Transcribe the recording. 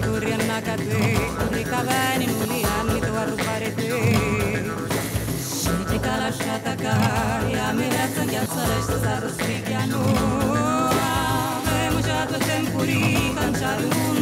te ricavani nuli anni tu arrubare te Shiti kala shataka ya mira tangya sarashta saru srigyano Ave mujato tempuri kancharu.